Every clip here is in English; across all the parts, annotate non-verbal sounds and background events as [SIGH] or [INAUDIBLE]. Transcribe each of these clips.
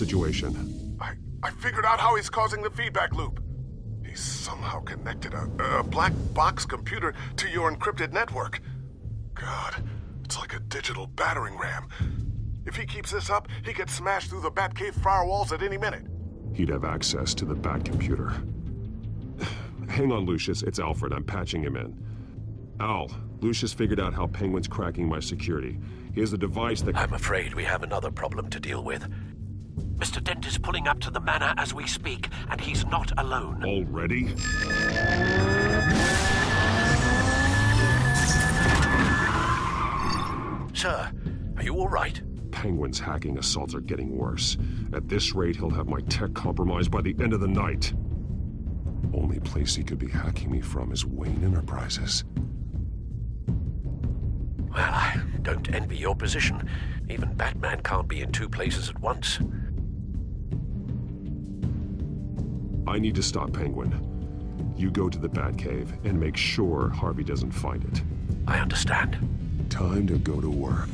What's the situation? I, I figured out how he's causing the feedback loop. He's somehow connected a, a black box computer to your encrypted network. God, it's like a digital battering ram. If he keeps this up, he could smash through the Batcave firewalls at any minute. He'd have access to the Bat computer. [SIGHS] Hang on, Lucius. It's Alfred. I'm patching him in. Al, Lucius figured out how Penguin's cracking my security. He has a device that... I'm afraid we have another problem to deal with. Mr. Dent is pulling up to the manor as we speak, and he's not alone. Already? Sir, are you all right? Penguin's hacking assaults are getting worse. At this rate, he'll have my tech compromised by the end of the night. Only place he could be hacking me from is Wayne Enterprises. Well, I don't envy your position. Even Batman can't be in two places at once. I need to stop Penguin. You go to the Batcave and make sure Harvey doesn't find it. I understand. Time to go to work.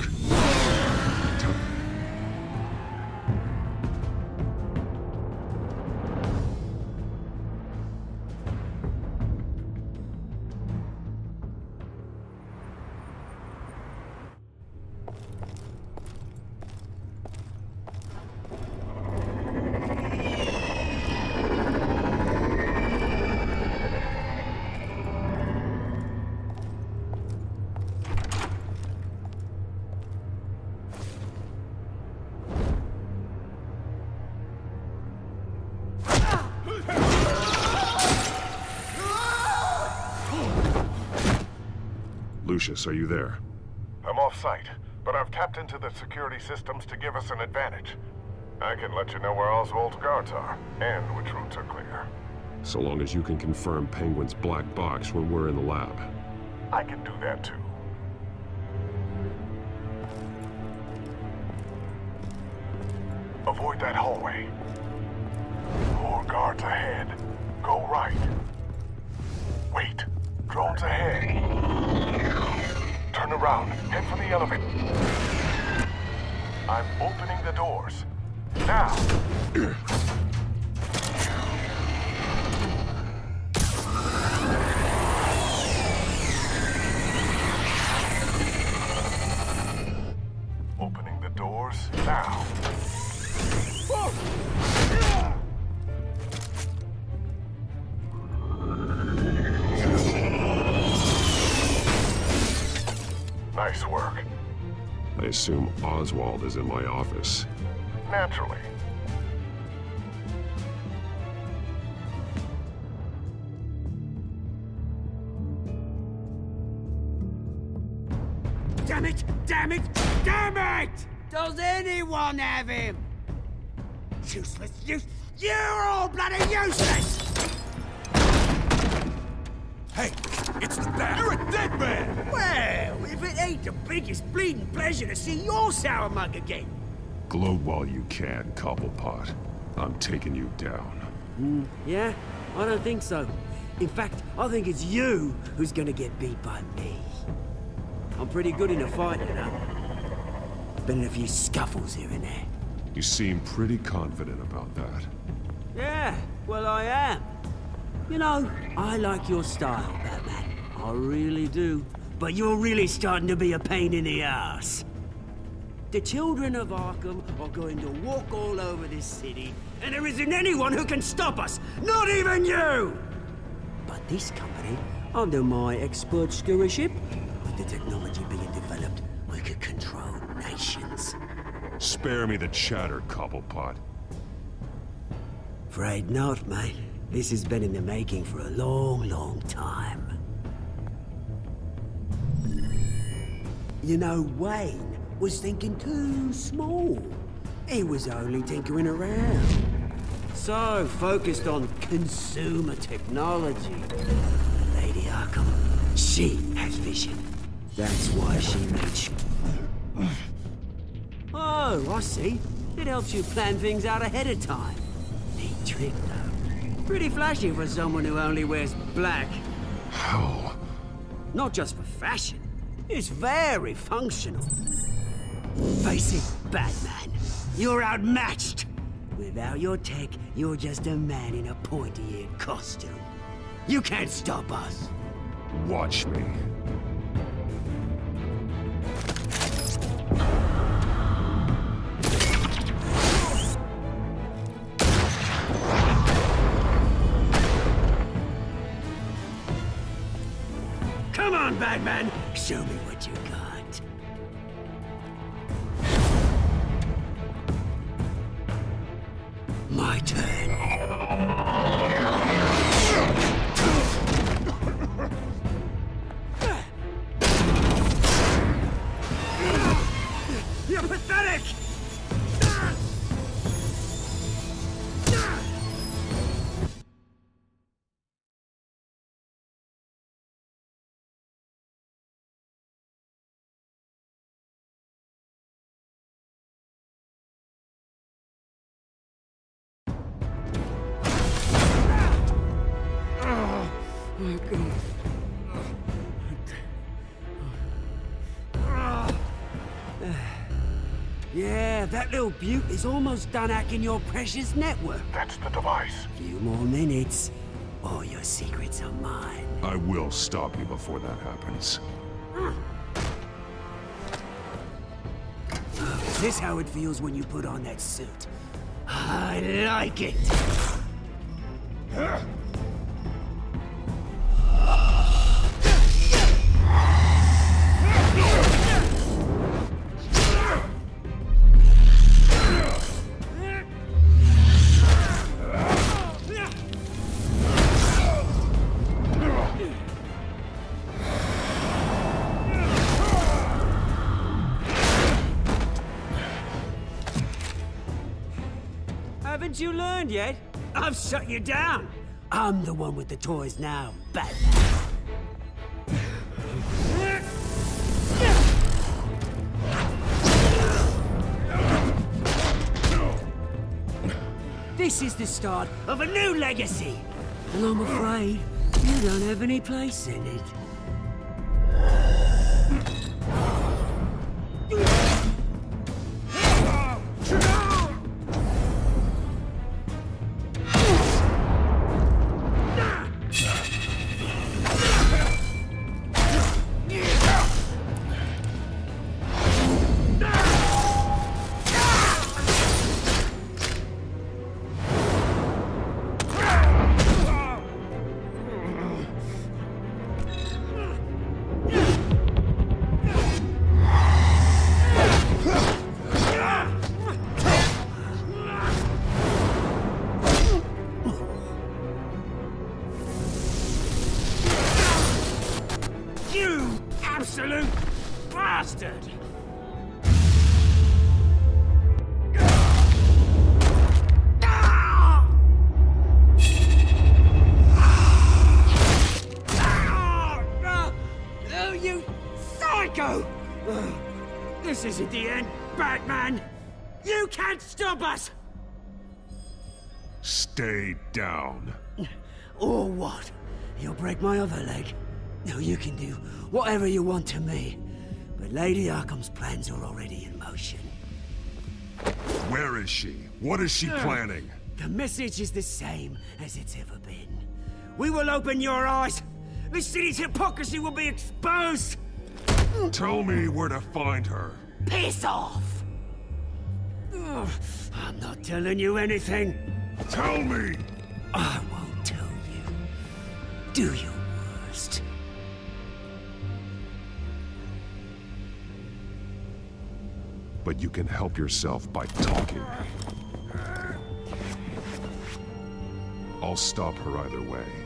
Lucius, are you there? I'm off-site, but I've tapped into the security systems to give us an advantage. I can let you know where Oswald's guards are, and which routes are clear. So long as you can confirm Penguin's black box when we're in the lab. I can do that too. Avoid that hallway. More guards ahead. Go right. Wait. Drones ahead. Turn around. Head for the elevator. I'm opening the doors. Now! [CLEARS THROAT] work. I assume Oswald is in my office. Naturally. Damn it! Damn it! Damn it! Does anyone have him? Useless, use. You're all bloody useless! Hey, it's the bat. You're if it ain't the biggest bleeding pleasure to see your sour mug again. Gloat while you can, Cobblepot. I'm taking you down. Hmm, yeah? I don't think so. In fact, I think it's you who's gonna get beat by me. I'm pretty good in a fight, you know. Been in a few scuffles here and there. You seem pretty confident about that. Yeah, well, I am. You know, I like your style, Batman. I really do. But you're really starting to be a pain in the ass. The children of Arkham are going to walk all over this city, and there isn't anyone who can stop us! Not even you! But this company, under my expert stewardship, with the technology being developed, we could control nations. Spare me the chatter, Cobblepot. Afraid not, mate. This has been in the making for a long, long time. You know, Wayne was thinking too small. He was only tinkering around. So focused on consumer technology. Lady Arkham, she has vision. That's why she made Oh, I see. It helps you plan things out ahead of time. Neat trick, though. Pretty flashy for someone who only wears black. Hell. Not just for fashion. It's very functional. Face it, Batman. You're outmatched. Without your tech, you're just a man in a pointy-eared costume. You can't stop us. Watch me. Come on, Batman! Show me what you got. My turn. Oh yeah, that little beaut is almost done hacking your precious network. That's the device. Few more minutes, all your secrets are mine. I will stop you before that happens. Is this how it feels when you put on that suit? I like it! Haven't you learned yet? I've shut you down. I'm the one with the toys now, Batman. This is the start of a new legacy. And I'm afraid you don't have any place in it. Absolute bastard! Oh, you psycho! This isn't the end, Batman! You can't stop us! Stay down. Or what? You'll break my other leg. No, you can do whatever you want to me. But Lady Arkham's plans are already in motion. Where is she? What is she planning? The message is the same as it's ever been. We will open your eyes. The city's hypocrisy will be exposed. Tell me where to find her. Piss off! Ugh, I'm not telling you anything. Tell me! I won't tell you. Do your worst. But you can help yourself by talking. I'll stop her either way.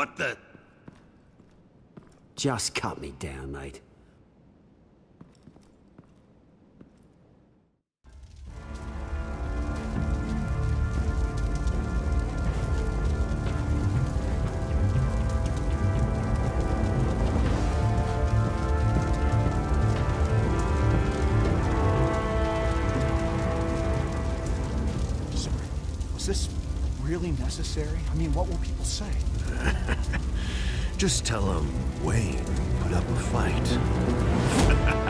What the? Just cut me down, mate. Really necessary? I mean, what will people say? [LAUGHS] Just tell them Wayne put up a fight. [LAUGHS]